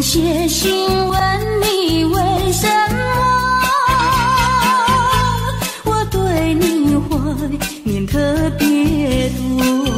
写信问你为什么，我对你怀念特别多。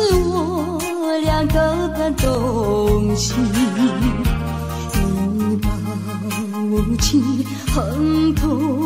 我俩各奔东西你把无情横痛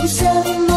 Isang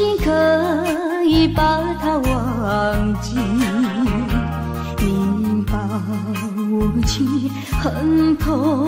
心可以把它忘记。你把无情恨透。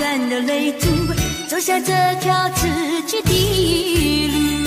干的泪珠，走下这条自己的路。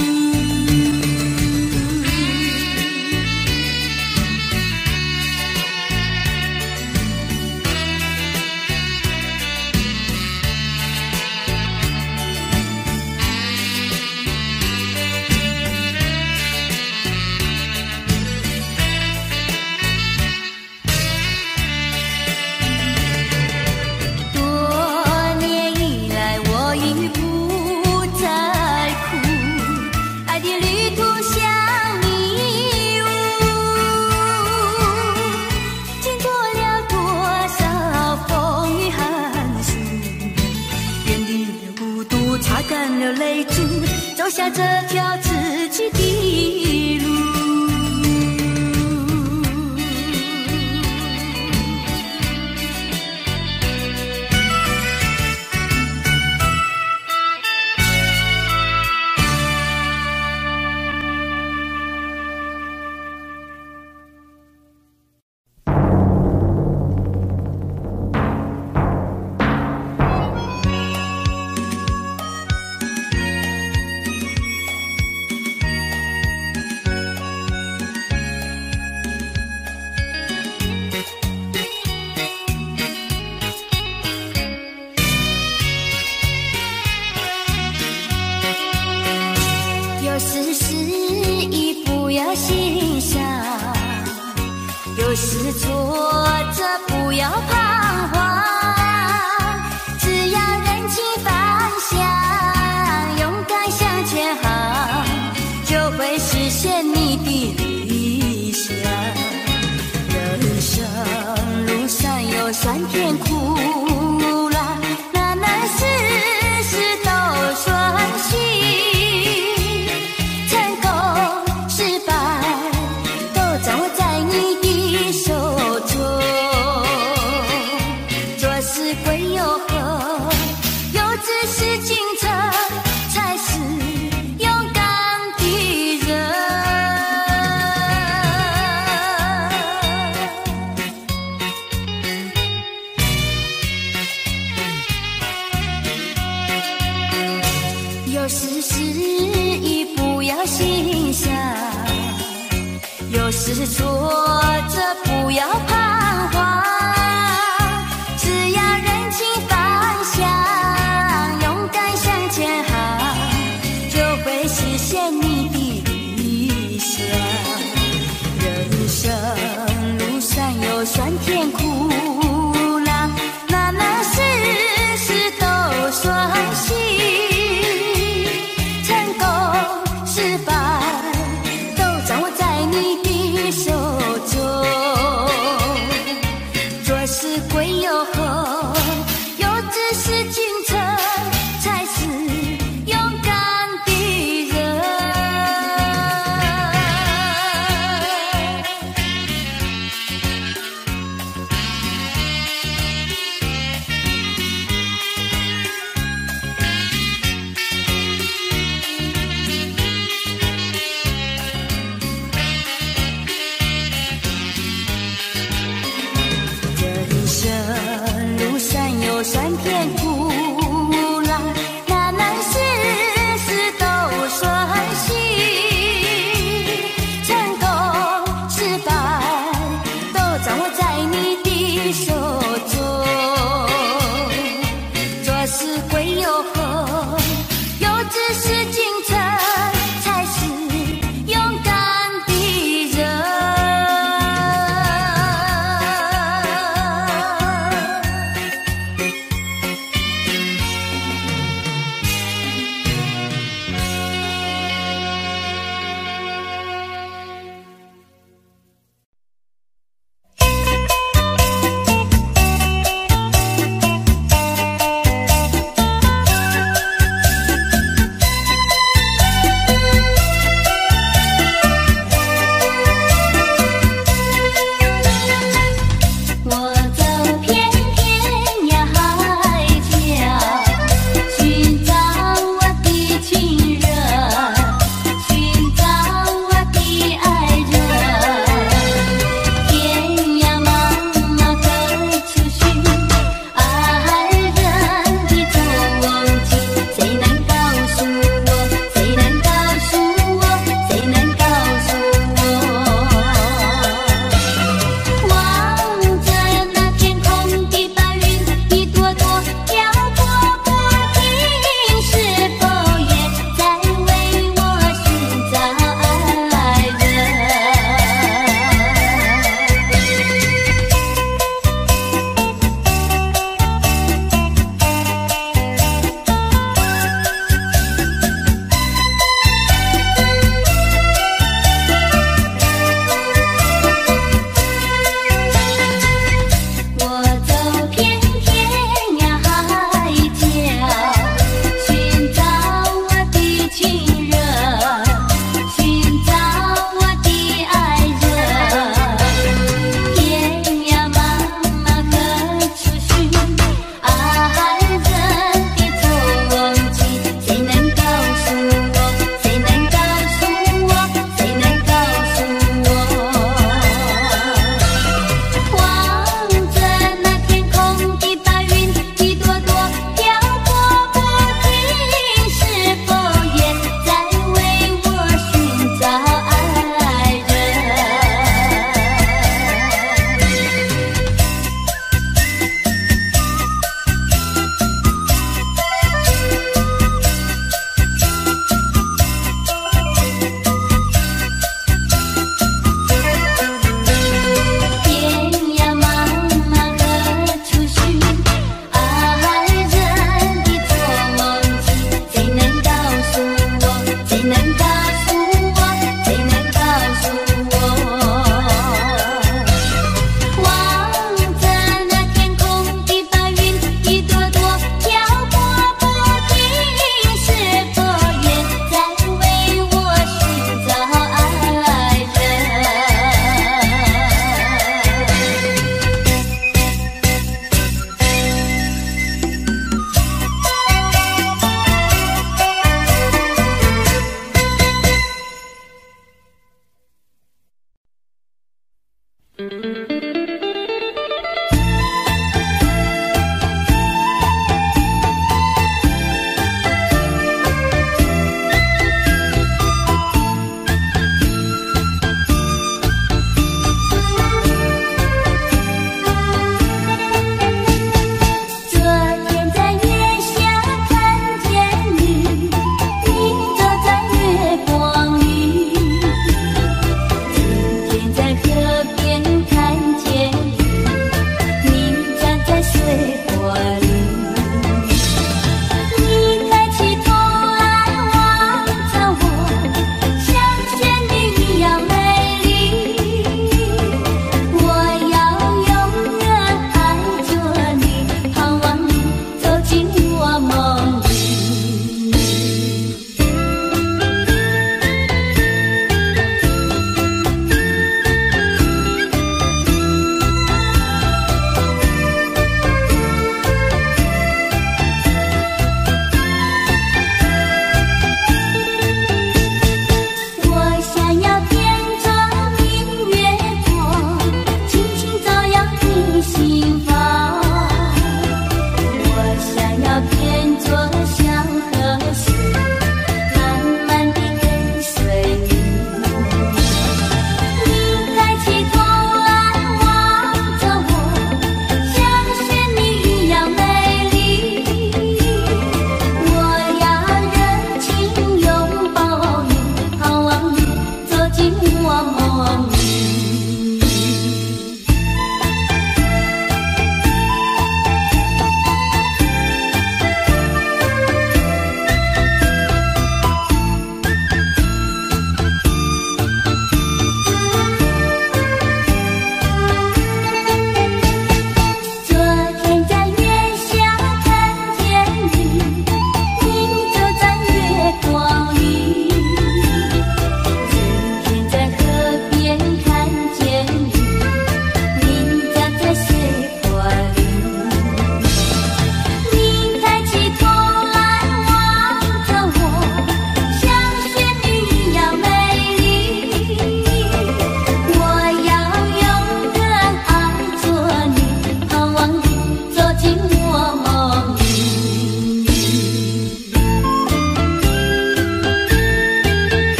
酸甜苦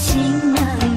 心难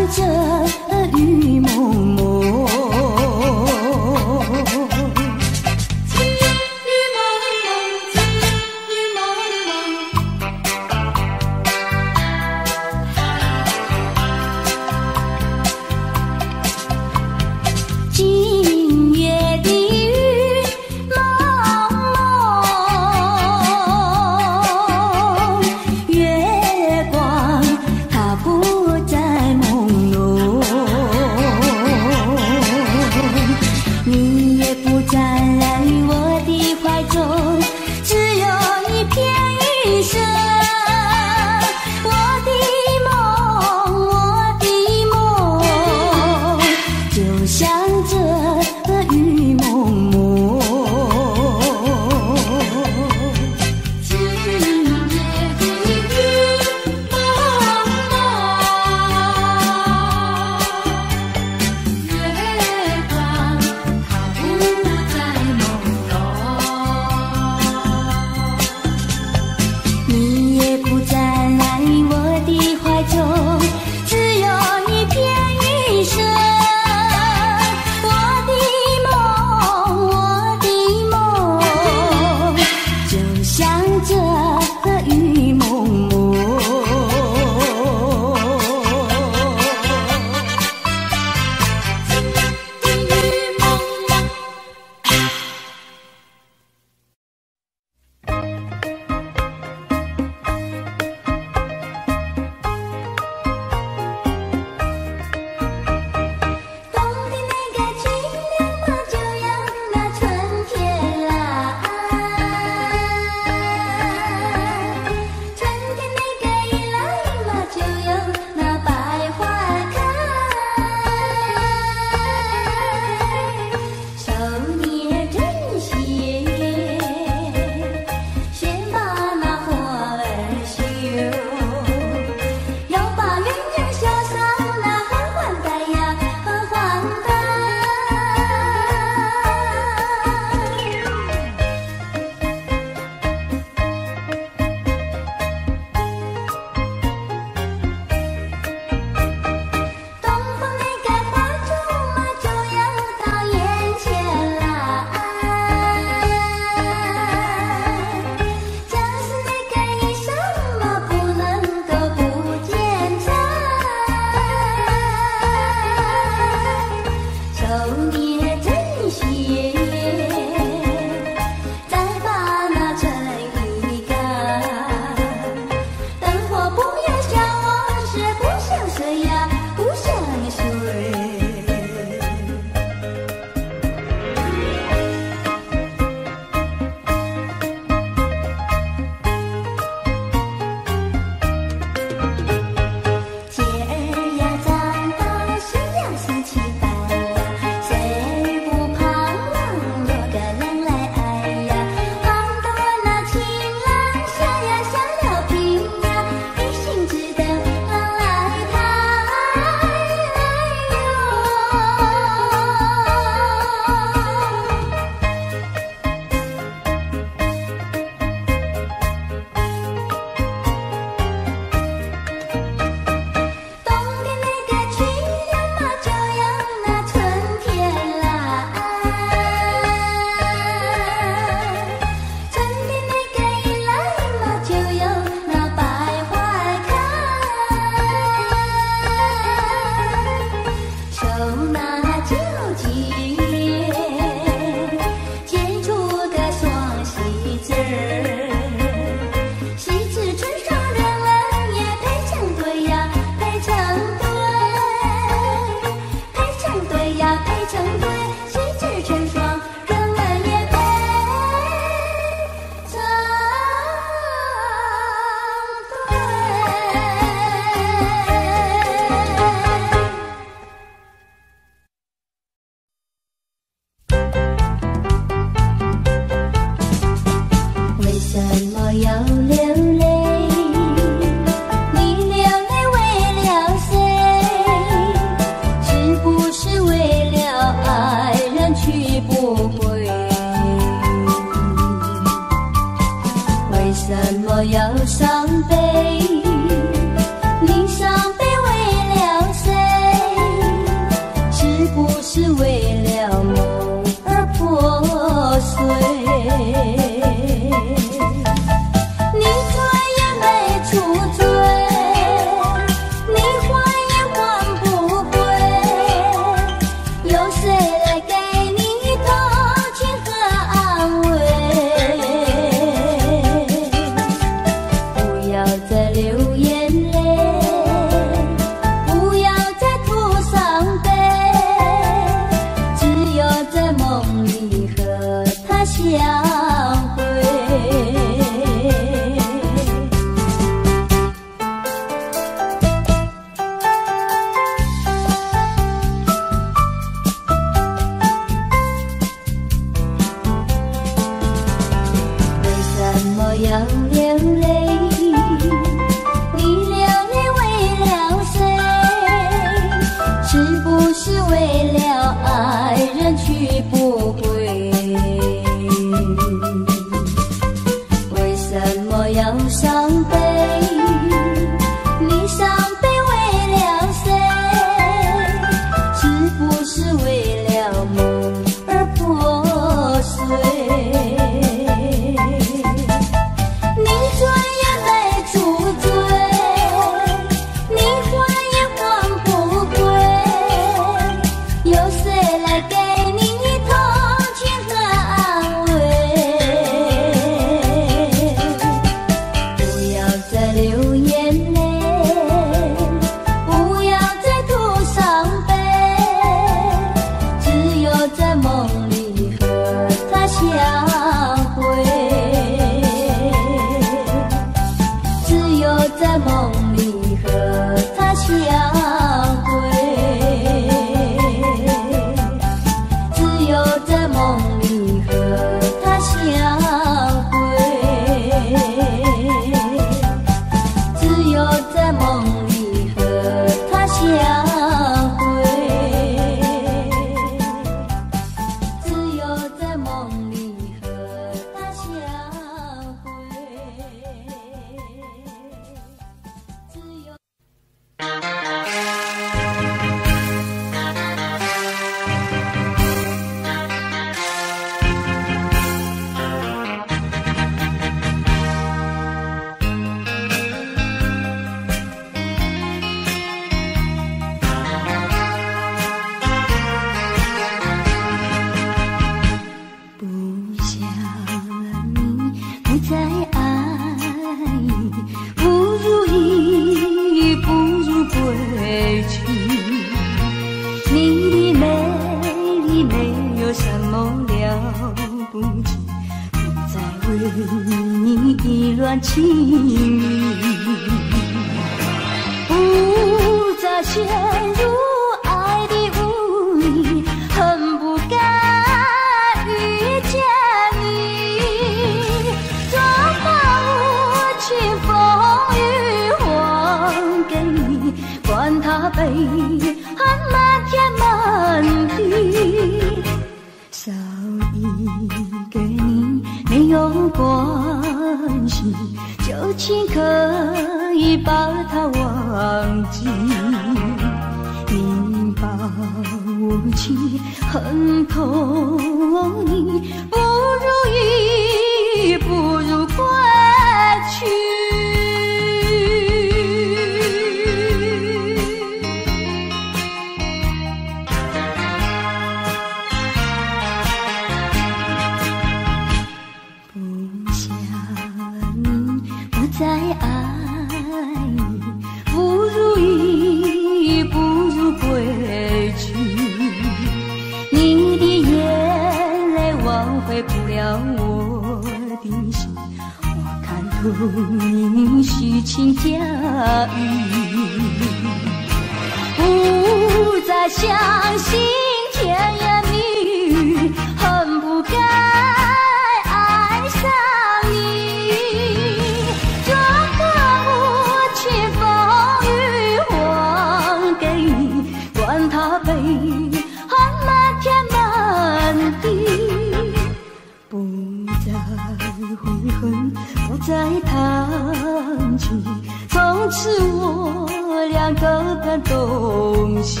东西，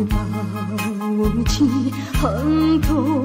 一把无情，恨透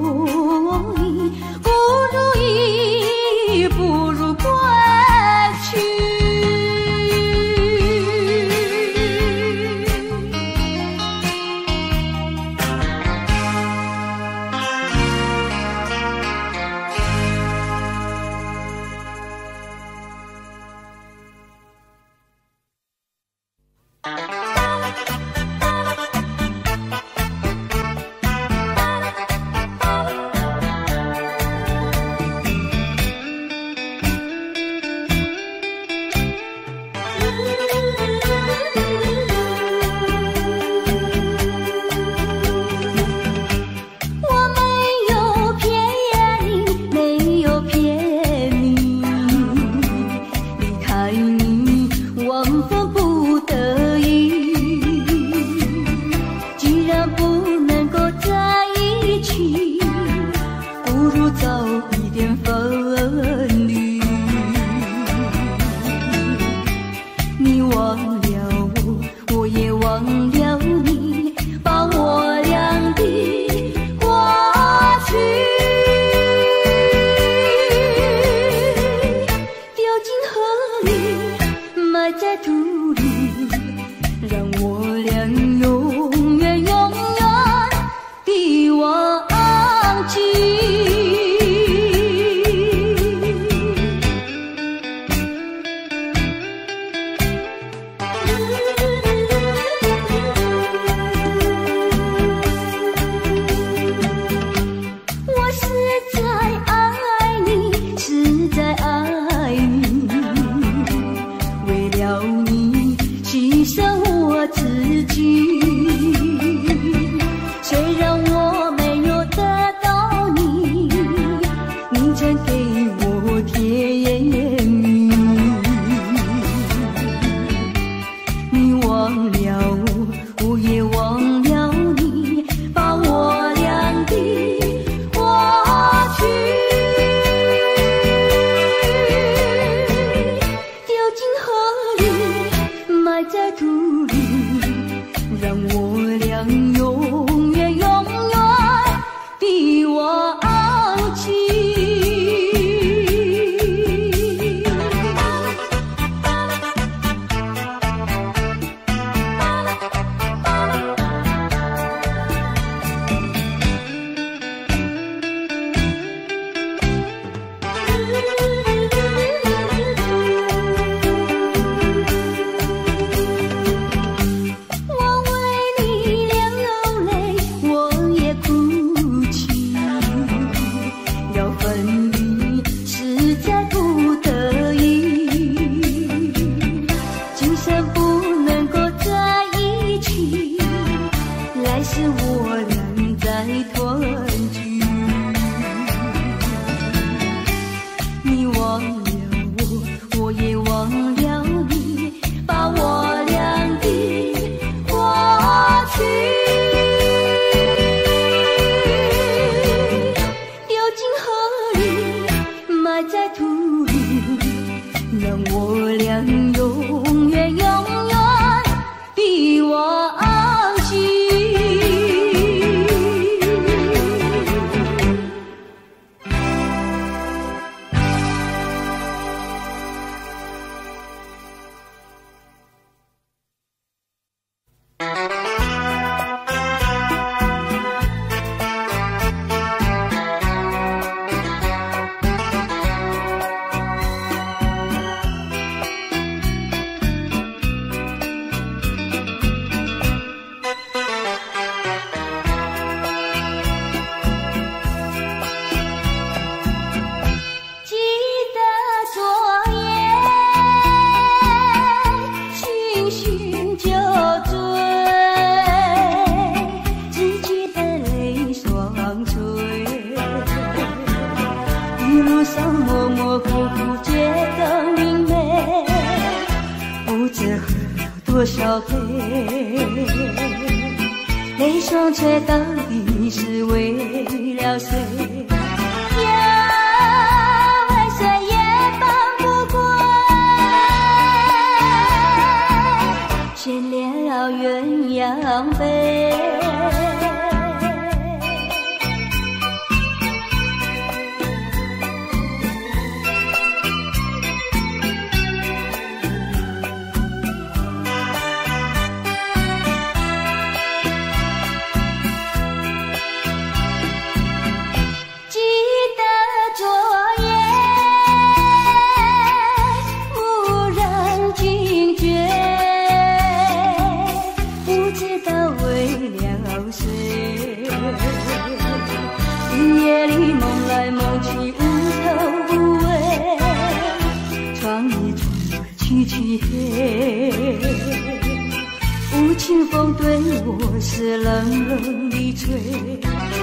夜里梦来梦去无头无尾闯一闯去去黑。无情风对我是冷冷的吹。